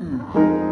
嗯。